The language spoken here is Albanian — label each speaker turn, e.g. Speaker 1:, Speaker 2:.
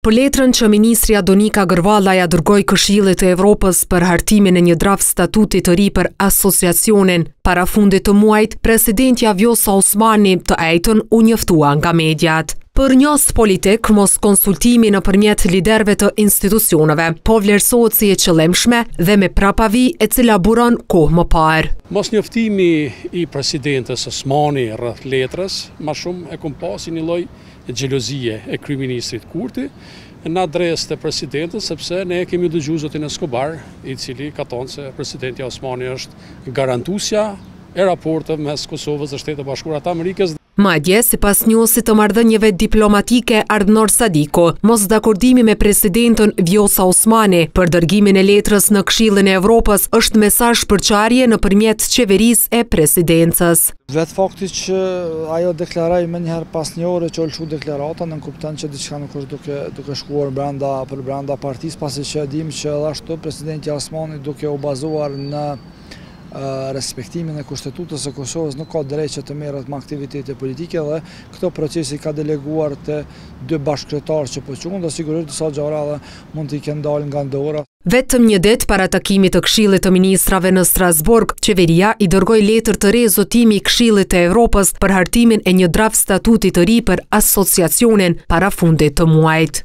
Speaker 1: Për letrën që ministrja Donika Gërvalla ia dërgoi Këshillit të Evropës për hartimin e një draft statuti të ri për asociacionin, para fundit të muajit, presidentja Vjosa Osmani të enjten u njoftua nga mediat. Për njohës politikë, moskonsultimi nëpërmjet liderëve të institucioneve, po vlerësohet si e qëllimshme dhe me prapavi e cila buron kohë më parë.
Speaker 2: Mosnjoftimi i presidentes Osmani rreth letrës, Ma shumë e kom pa si një lloj xhelozie e kryeministrit Kurti në adresë të presidentes, sepse ne e kemi dëgju zotin Escobar, i cili ka thonë se presidentja Osmani është garantusja e raporteve mes Kosovës dhe Shteteve të Bashkuara të Amerikës.
Speaker 1: Madje, sipas njohësit të marrëdhënieve diplomatike Adnor Sadiku, mosdakordimi me presidenten Vjosa Osmani për dërgimin e letrës në Këshillin e Evropës është mesazh përçarje nëpërmjet qeverisë e presidencës.
Speaker 3: Vetë fakti që ajo deklaroi menjëherë pas një ore që u lëshu deklarata, nënkupton që diçka nuk është duke shkuar përbrenda partisë, pasi që e dimë që edhe ashtu presidentja Osmani duke u bazuar në respektimin e Kushtetutës së Kosovës nuk ka drejt që të merret me aktivitete politike dhe këto procese i ka deleguar te dy bashkëkryetarë që po quhen dhe sigurisht disa gjëra edhe mund t'i kenë dalë nga dora.
Speaker 1: Vetëm një ditë para takimit të Këshillit të Ministrave në Strasburg, qeveria i dërgoi letër të re zotimi Këshillit të Evropës për hartimin e një draft statuti të ri për asociacionin para fundit të muajit.